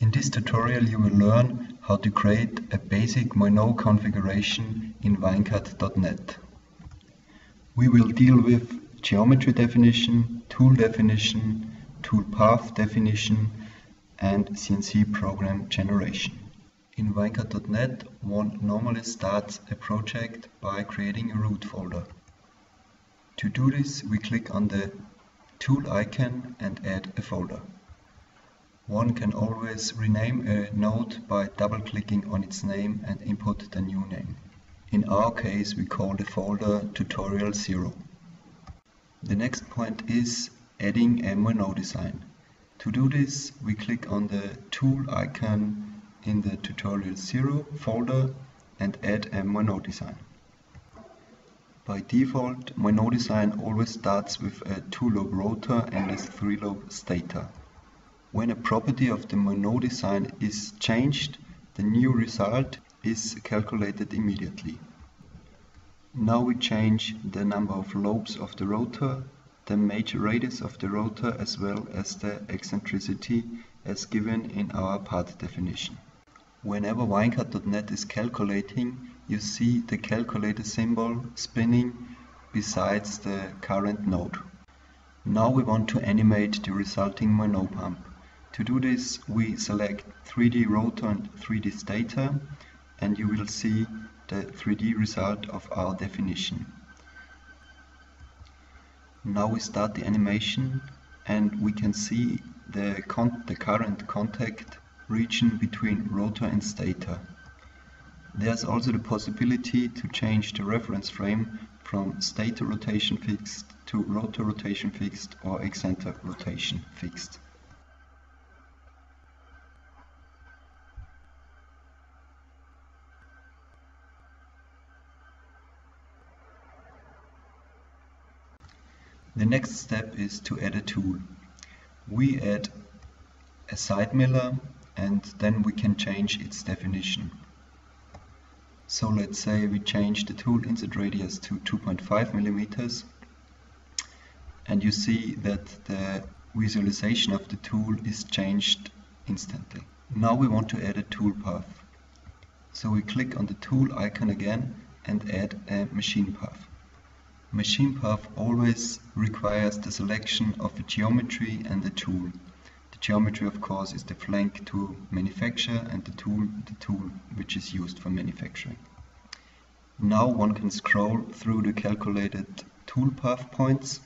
In this tutorial you will learn how to create a basic Moineau configuration in WeinCAD.Net. We will deal with geometry definition, tool definition, tool path definition and CNC program generation. In WeinCAD.Net one normally starts a project by creating a root folder. To do this we click on the tool icon and add a folder. One can always rename a node by double-clicking on its name and input the new name. In our case we call the folder tutorial 0. The next point is adding a Moineau design. To do this we click on the tool icon in the tutorial 0 folder and add a Moineau design. By default, Moineau design always starts with a two-lobe rotor and a three-lobe stator. When a property of the Moineau design is changed, the new result is calculated immediately. Now we change the number of lobes of the rotor, the major radius of the rotor as well as the eccentricity as given in our part definition. Whenever WeinCAD.Net is calculating, you see the calculator symbol spinning besides the current node. Now we want to animate the resulting Moineau pump. To do this we select 3D rotor and 3D stator and you will see the 3D result of our definition. Now we start the animation and we can see the, the current contact region between rotor and stator. There's also the possibility to change the reference frame from stator rotation fixed to rotor rotation fixed or eccentric rotation fixed. The next step is to add a tool. We add a side miller and then we can change its definition. So let's say we change the tool insert radius to 2.5 millimeters and you see that the visualization of the tool is changed instantly. Now we want to add a tool path. So we click on the tool icon again and add a machine path. Machine path always requires the selection of a geometry and a tool. The geometry of course is the flank to manufacture and the tool the tool which is used for manufacturing. Now one can scroll through the calculated tool path points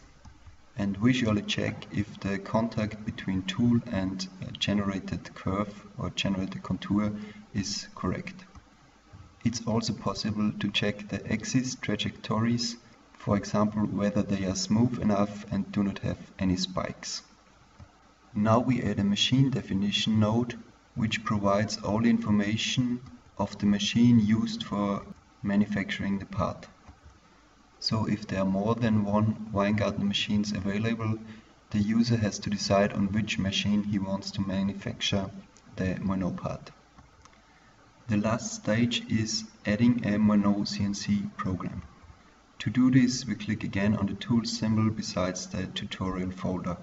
and visually check if the contact between tool and uh, generated curve or generated contour is correct. It's also possible to check the axis trajectories for example whether they are smooth enough and do not have any spikes. Now we add a machine definition node which provides all information of the machine used for manufacturing the part. So if there are more than one Weingärtner machines available, the user has to decide on which machine he wants to manufacture the monopart. The last stage is adding a Moineau CNC program. To do this we click again on the tools symbol besides the tutorial folder.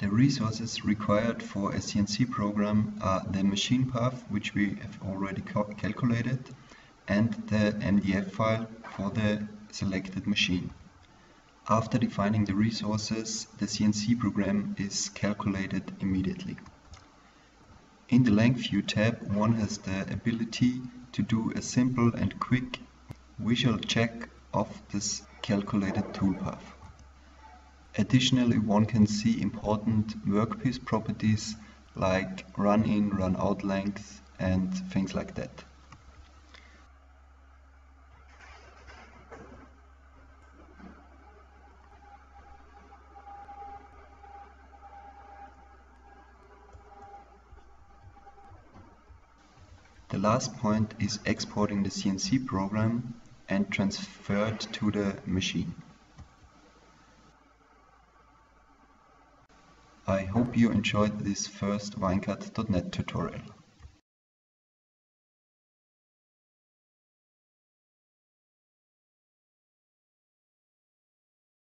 The resources required for a CNC program are the machine path which we have already calculated and the MDF file for the selected machine. After defining the resources, the CNC program is calculated immediately. In the length view tab one has the ability to do a simple and quick visual check of this calculated toolpath. Additionally, one can see important workpiece properties like run in, run out length and things like that. The last point is exporting the CNC program and transferred to the machine. I hope you enjoyed this first WeinCAD.Net tutorial.